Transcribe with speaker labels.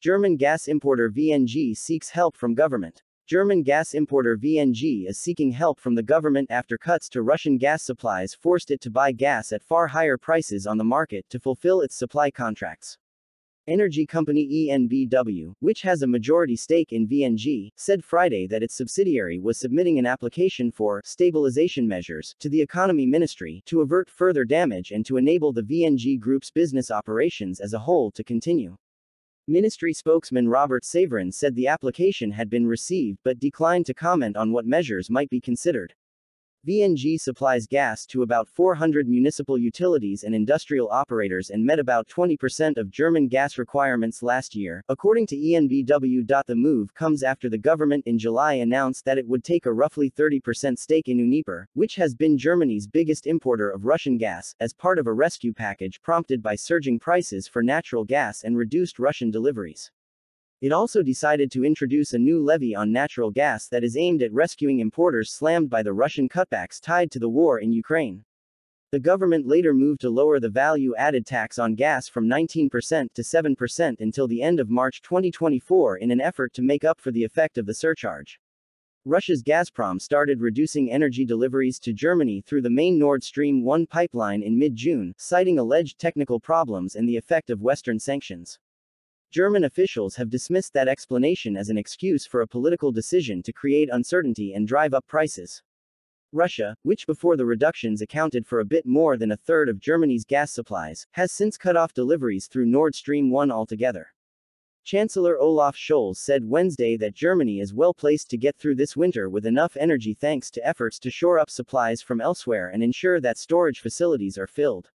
Speaker 1: German gas importer VNG seeks help from government. German gas importer VNG is seeking help from the government after cuts to Russian gas supplies forced it to buy gas at far higher prices on the market to fulfill its supply contracts. Energy company ENBW, which has a majority stake in VNG, said Friday that its subsidiary was submitting an application for stabilization measures to the Economy Ministry to avert further damage and to enable the VNG Group's business operations as a whole to continue. Ministry spokesman Robert Saverin said the application had been received but declined to comment on what measures might be considered. VNG supplies gas to about 400 municipal utilities and industrial operators and met about 20% of German gas requirements last year, according to ENBW. The move comes after the government in July announced that it would take a roughly 30% stake in Uniper, which has been Germany's biggest importer of Russian gas, as part of a rescue package prompted by surging prices for natural gas and reduced Russian deliveries. It also decided to introduce a new levy on natural gas that is aimed at rescuing importers slammed by the Russian cutbacks tied to the war in Ukraine. The government later moved to lower the value added tax on gas from 19% to 7% until the end of March 2024 in an effort to make up for the effect of the surcharge. Russia's Gazprom started reducing energy deliveries to Germany through the main Nord Stream 1 pipeline in mid June, citing alleged technical problems and the effect of Western sanctions. German officials have dismissed that explanation as an excuse for a political decision to create uncertainty and drive up prices. Russia, which before the reductions accounted for a bit more than a third of Germany's gas supplies, has since cut off deliveries through Nord Stream 1 altogether. Chancellor Olaf Scholz said Wednesday that Germany is well placed to get through this winter with enough energy thanks to efforts to shore up supplies from elsewhere and ensure that storage facilities are filled.